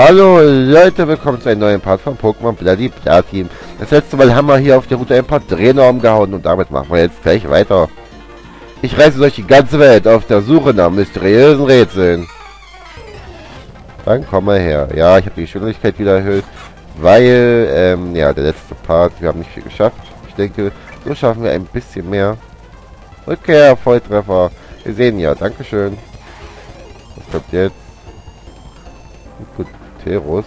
Hallo Leute, willkommen zu einem neuen Part von Pokémon Bloody Platin. Das letzte Mal haben wir hier auf der Route ein paar Trainer umgehauen und damit machen wir jetzt gleich weiter. Ich reise durch die ganze Welt auf der Suche nach mysteriösen Rätseln. Dann komm mal her. Ja, ich habe die Geschwindigkeit wieder erhöht, weil, ähm, ja, der letzte Part, wir haben nicht viel geschafft. Ich denke, so schaffen wir ein bisschen mehr. Rückkehr, Volltreffer. Wir sehen ja, Dankeschön. Was kommt jetzt? Terus.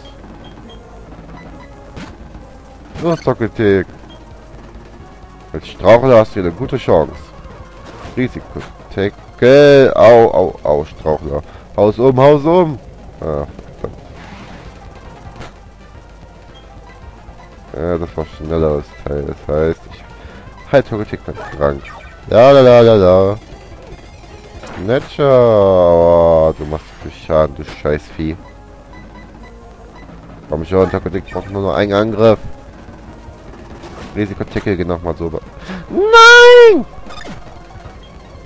Los, Doppeltick. Als Strauchler hast du eine gute Chance. Risiko. Tackle. Au, au, au, Strauchler. Haus um, Haus um. Ah, ja, das war schneller das Teil. Das heißt, ich halt Doppeltick dann krank. Ja, la, la, la, la. Netscher. Oh, du machst viel Schaden, du Scheißvieh. Komm schon, Takodik braucht nur noch einen Angriff. Risiko-Tackle geht nochmal so. Nein!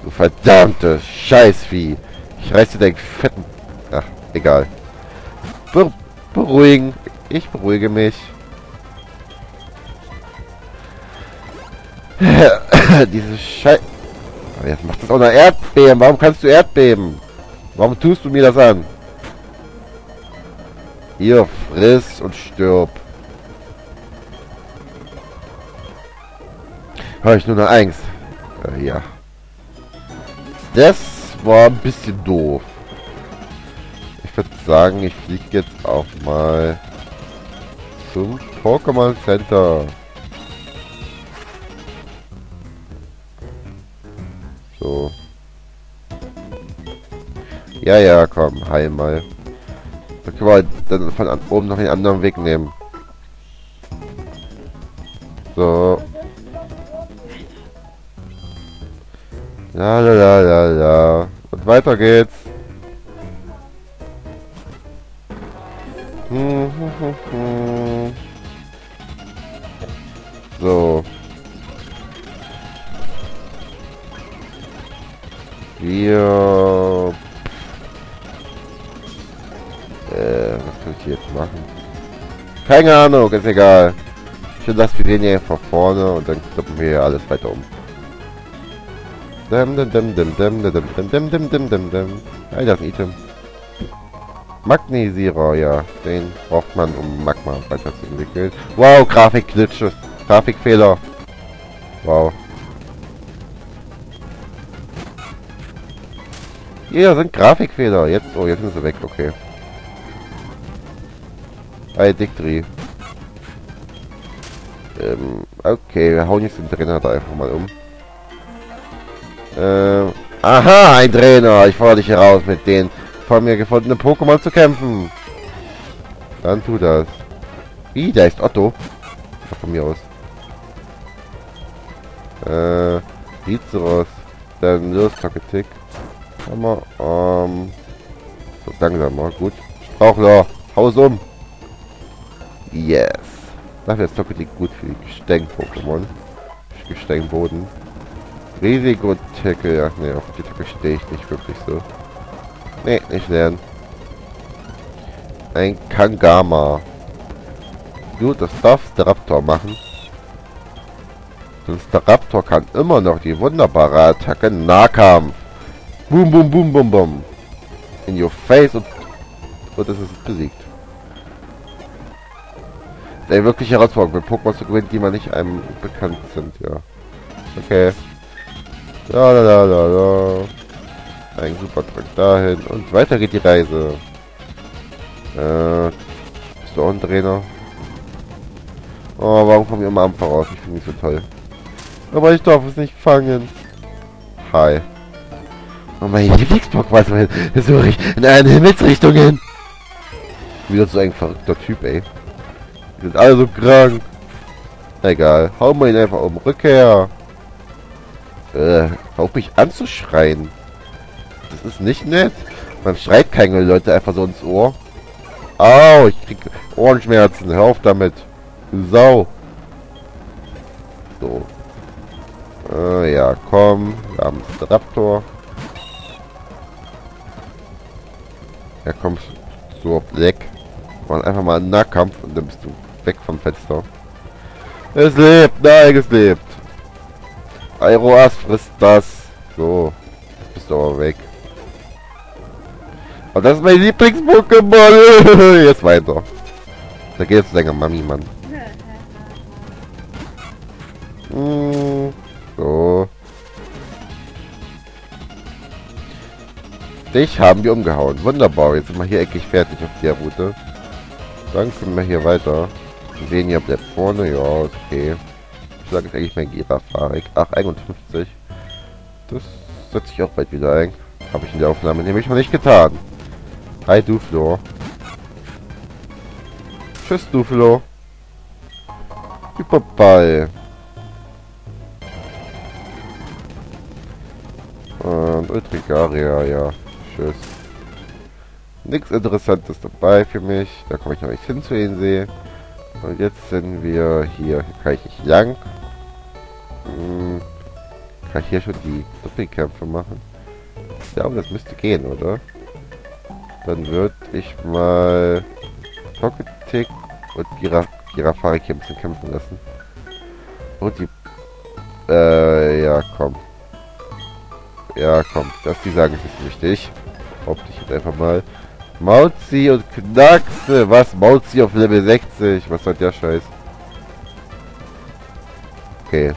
Du verdammte Scheißvieh. Ich reiße deinen fetten... Ach, egal. Be beruhigen. Ich beruhige mich. Diese Scheiße... Jetzt macht das auch noch Erdbeben. Warum kannst du Erdbeben? Warum tust du mir das an? Hier, friss und stirb. Habe ich nur noch eins. Äh, ja. Das war ein bisschen doof. Ich würde sagen, ich fliege jetzt auch mal zum Pokémon Center. So. Ja, ja, komm, heil mal. Da können wir dann von oben noch den anderen Weg nehmen. So. La la la la la. Und weiter geht's. So. Wir äh, ich jetzt machen? Keine Ahnung, ist egal. Schön, dass wir den hier von vorne und dann klippen wir hier alles weiter um. Dem, dem, dem, dem, dem, dem, dem, dem, dem, dem, dem, dem. Hey, das Item. Magnesierer, ja. Den braucht man, um Magma weiterzuentwickeln. Wow, Grafikglitches. Grafikfehler. Wow. Hier sind Grafikfehler. Jetzt, oh, jetzt sind sie weg, okay. Bei Dictory. Ähm, okay, wir hauen jetzt den Trainer da einfach mal um. Ähm, aha, ein Trainer. Ich fordere dich heraus, mit den von mir gefundenen Pokémon zu kämpfen. Dann tu das. Wie, der ist Otto. von mir aus. Äh, Rizeros. Dann los, Taktik. Hammer, ähm, so langsamer, gut. Strauchler, haus um. Yes. Dafür ist Togetic gut für die Gestein-Pokémon. Gesteinboden. Risiko-Tackle. Ach ne, auf die Tackle stehe ich nicht wirklich so. Ne, nicht lernen. Ein Kangama. Gut, das darf der Raptor machen. Sonst der Raptor kann immer noch die wunderbare Attacke Nahkampf. Boom, boom, boom, boom, boom. In your face und, und es ist besiegt. Der wirklich Herausforderung, mit Pokémon zu gewinnen, die man nicht einem bekannt sind, ja. Okay. Da, da, da, da, da. Ein super Trank dahin. Und weiter geht die Reise. Äh, bist du auch ein Trainer? Oh, warum kommen wir immer am voraus? Ich finde nicht so toll. Aber ich darf es nicht fangen. Hi. Oh, mein Lieblings-Pokémon ich in allen Himmelsrichtungen. Wieder so ein verrückter Typ, ey. Die sind alle so krank. Egal. Hau mal ihn einfach um. Rückkehr. Äh, auf mich anzuschreien. Das ist nicht nett. Man schreit keine Leute einfach so ins Ohr. Au, ich krieg Ohrenschmerzen. Hör auf damit. Sau. So. Äh, ja, komm. Wir haben Raptor. Er kommt so weg. Mach einfach mal einen Nahkampf und dann bist du weg vom Fenster. Es lebt, nein, es lebt. Aeroas frisst das. So, bist du aber weg. Und das ist mein Lieblings-Pokémon. Jetzt weiter. Da geht es länger, Mami, Mann. Hm, so. Dich haben wir umgehauen. Wunderbar. Jetzt sind wir hier eckig fertig auf der Route. Dann können wir hier weiter. Hier bleibt vorne. Ja, okay. Ich sage jetzt eigentlich mein Gira-Fahrrad. Ach, 51. Das setze ich auch bald wieder ein. Habe ich in der Aufnahme nämlich noch nicht getan. Hi, Duflo. Tschüss, Duflo. Hyperball. Und Ultrigaria, ja. Tschüss. Nichts Interessantes dabei für mich. Da komme ich noch nicht hin zu sehen. Und jetzt sind wir hier. Hier kann ich nicht lang. Hm, kann ich hier schon die Doppelkämpfe machen? Ich glaube, das müsste gehen, oder? Dann würde ich mal Pocket Tick und Giraf Girafari hier ein bisschen kämpfen lassen. Und die... Äh, ja, komm. Ja, komm. Das die sagen ist wichtig. Behaupte ich jetzt einfach mal. Mauzi und Knackse. Was? Mauzi auf Level 60. Was soll der Scheiß? Okay.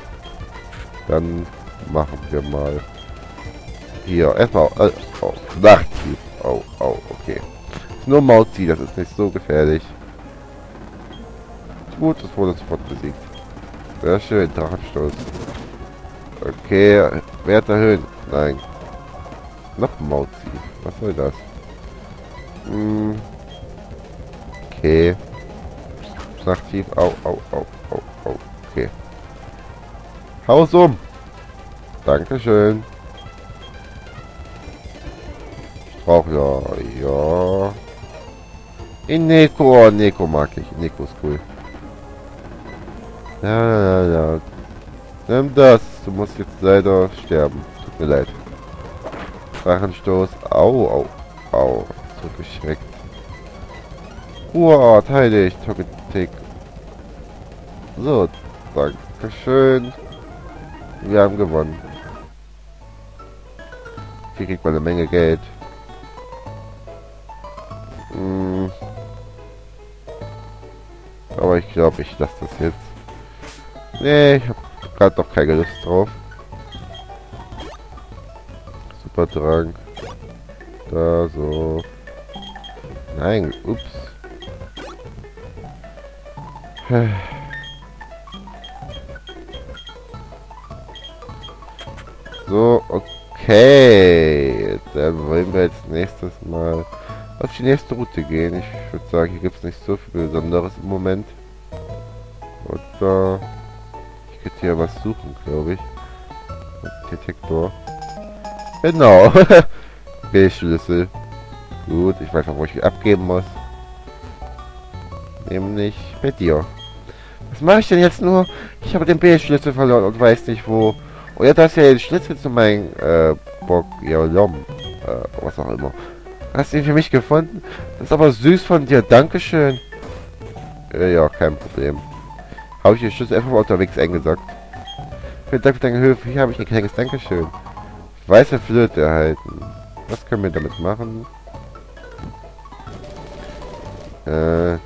Dann machen wir mal. Hier, erstmal. Äh, oh, Nachthieb. Oh, oh, okay. Nur Mauzi, das ist nicht so gefährlich. Gut, das wurde sofort besiegt. Sehr schön, Drachenstoß. Okay, Wert erhöhen. Nein. Noch Mauzi. Was soll das? Hm. Okay. Aktiv. Au, au, au, au, au. Okay. Haus um. Dankeschön. Ich brauche ja, ja. In Neko, oh, Neko mag ich. Neko ist cool. Ja, ja, ja. Nimm das. Du musst jetzt leider sterben. Tut mir leid. Drachenstoß. Au, au, au. Zurückgeschreckt. Ruheart, heilig. Togetic. So, dankeschön. Wir haben gewonnen. Hier kriegt man eine Menge Geld. Hm. Aber ich glaube, ich lasse das jetzt. Nee, ich habe gerade doch keine Lust drauf. Super Trank. Da so. Nein, ups. So, okay. Dann wollen wir jetzt nächstes Mal auf die nächste Route gehen. Ich würde sagen, hier gibt es nicht so viel Besonderes im Moment. Oder ich könnte hier was suchen, glaube ich. Detektor. Genau. B-Schlüssel. Gut, ich weiß auch, wo ich abgeben muss. Nämlich bei dir. Was mache ich denn jetzt nur? Ich habe den B-Schlüssel verloren und weiß nicht wo. Oh ja, das ja den Schlüssel zu meinem äh, Bock, ja, Lom. Äh, was auch immer. Hast du ihn für mich gefunden? Das ist aber süß von dir. Dankeschön. Äh, ja, kein Problem. Habe ich den Schlüssel einfach mal unterwegs eingesagt. Vielen Dank für deine Hilfe. Hier habe ich ein kleines Dankeschön. Weiße Flöte erhalten. Was können wir damit machen? Äh,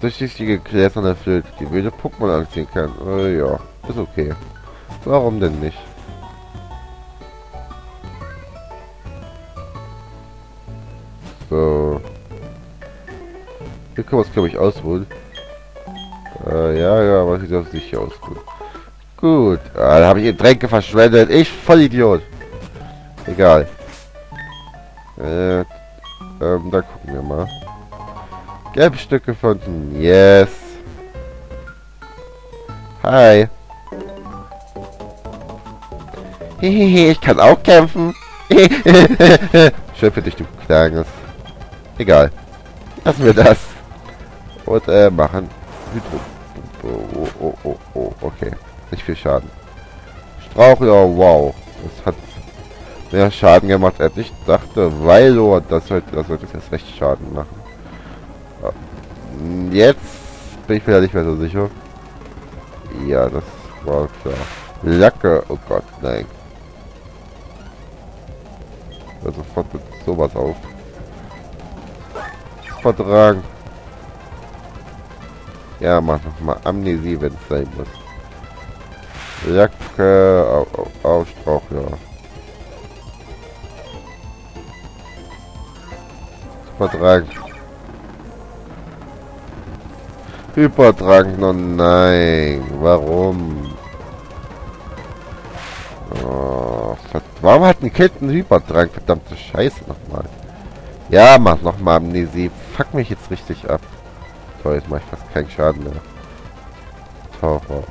durchsichtige gläserne Flöte, die wilde Pokémon anziehen kann. Äh, ja, ist okay. Warum denn nicht? So. Hier können wir uns, glaube ich, ausruhen. Äh, ja, ja, aber sieht auf sich aus. Gut. Gut. Ah, da habe ich Tränke verschwendet. Ich voll Idiot. Egal. Äh, Gelbstück gefunden. Yes. Hi. Hehehe, ich kann auch kämpfen. Für dich, du Kleines. Egal. Lassen wir das. Und äh, machen Hydro. Oh, oh, oh, oh, okay. Nicht viel Schaden. Strauch, ja, wow. Das hat mehr Schaden gemacht, als ich dachte, weil oh, das sollte, das sollte jetzt recht Schaden machen. Jetzt bin ich wieder nicht mehr so sicher. Ja, das war klar. Lacke. Oh Gott, nein. Hör sofort mit sowas auf. Vertragen. Ja, mach noch mal Amnesie, wenn es sein muss. Jacke, auf, auf, Aufstrauch, ja. Vertrag. Hypertrank, oh nein. Warum? Oh, warum hat ein Kind einen Hypertrank? Verdammte Scheiße nochmal. Ja, mach nochmal Amnesie. Fuck mich jetzt richtig ab. Toll, jetzt mach ich fast keinen Schaden mehr. Taucher.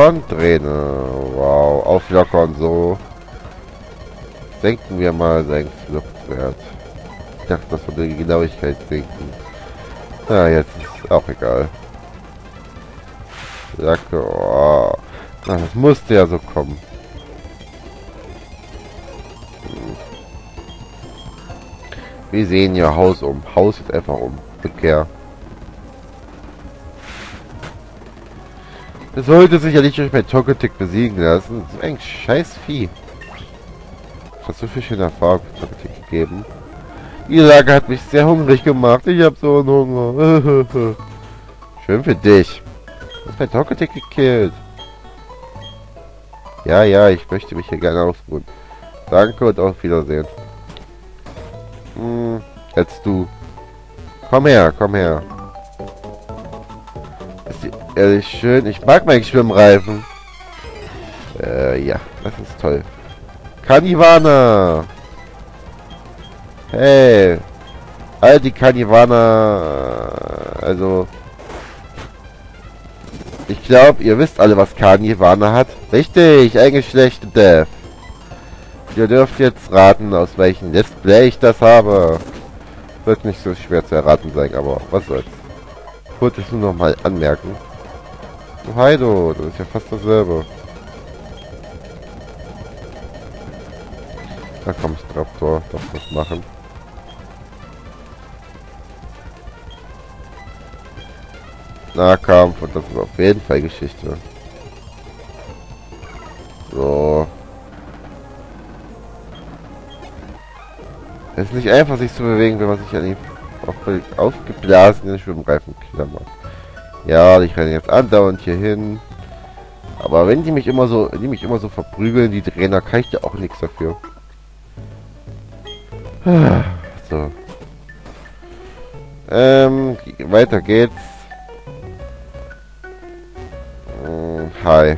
Von Träne. Wow, auflockern so. Senken wir mal seinen Fluchtwert. Ich dachte, das würde die Genauigkeit senken. Na, jetzt ist auch egal. Jacke, oh. Na, das musste ja so kommen. Hm. Wir sehen ja Haus um. Haus ist einfach um. Bekehr. Das sollte sicherlich durch mein Togetic besiegen lassen. Das ist eigentlich scheiß Vieh. Ich habe so viel schöne Erfahrung mit Togetic gegeben. Die Lage hat mich sehr hungrig gemacht. Ich habe so einen Hunger. Schön für dich. Du hast mein Togetic gekillt. Ja, ja, ich möchte mich hier gerne ausruhen. Danke und auf Wiedersehen. Hm, jetzt du. Komm her, komm her ehrlich schön. Ich mag meinen Schwimmreifen. Äh, ja, das ist toll. Kanivana! Hey! All die Kanivana... Also... Ich glaube, ihr wisst alle, was Kanivana hat. Richtig, eingeschlechte Death. Ihr dürft jetzt raten, aus welchem Let's Play ich das habe. Wird nicht so schwer zu erraten sein, aber was soll's. Ich wollte es nur noch mal anmerken. Heido, das ist ja fast dasselbe. Da komm ich drauf, Tor, doch was machen. Nahkampf und das ist auf jeden Fall Geschichte. So. Es ist nicht einfach, sich zu bewegen, wenn man sich an die aufgeblasenen Schwimmreifen klammert. Ja, ich renne jetzt andauernd hier hin. Aber wenn die mich immer so, die mich immer so verprügeln, die Trainer, kann ich ja auch nichts dafür. So. Ähm, weiter geht's. Hm, hi.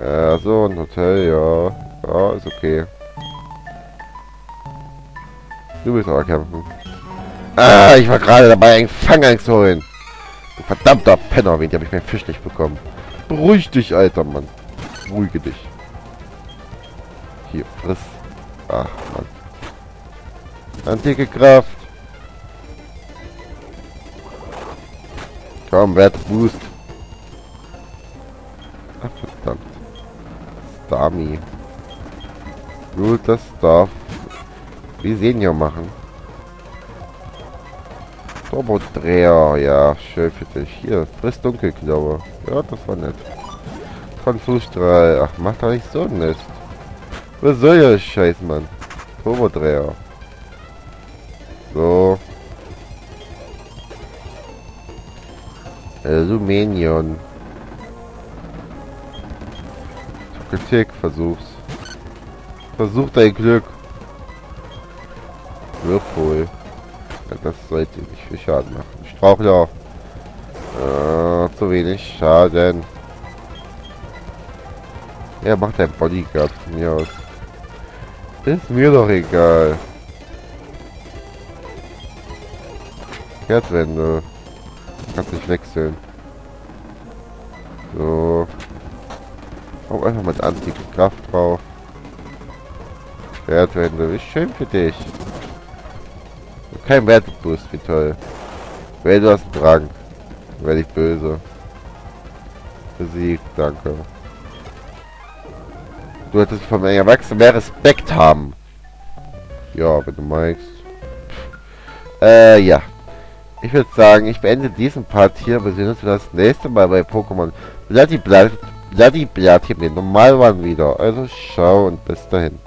Äh, so, ein Hotel, ja. Ja, ist okay. Du willst aber kämpfen. Ah, ich war gerade dabei, einen Fangangst zu holen. Verdammter Penner, wen habe ich meinen Fisch nicht bekommen. Beruhig dich, alter Mann. Ruhige dich. Hier, friss. Ach, Mann. Antike Kraft. Komm, Wertboost. Ach, verdammt. Stami. Nur das darf. Wir sehen ja machen. Turbodreher, ja, schön für dich. Hier, friss Dunkelklaue. Ja, das war nett. Konfusstrahl, ach, mach doch nicht so Mist. Was soll ja Scheiß, Mann? Turbodreher. So. Aluminium. Kritik, versuch's. Versuch dein Glück. Whirlpool. Das sollte nicht viel Schaden machen. Strauchloch. Äh, zu wenig Schaden. Er macht ein Bodyguard von mir aus. Ist mir doch egal. Kehrtwende. Kannst nicht wechseln. So. Auch einfach mit antike Kraft drauf. Kehrtwende. Ist schön für dich. Kein Werteboost, wie toll. Hast einen Drang. Werde ich böse. Besiegt, danke. Du hättest von einem Erwachsenen mehr Respekt haben. Ja, wenn du meinst. Äh, ja. Ich würde sagen, ich beende diesen Part hier. Wir sehen uns das nächste Mal bei Pokémon Bloody Blood, Bloody Blood hier den Normalwahn wieder. Also schau und bis dahin.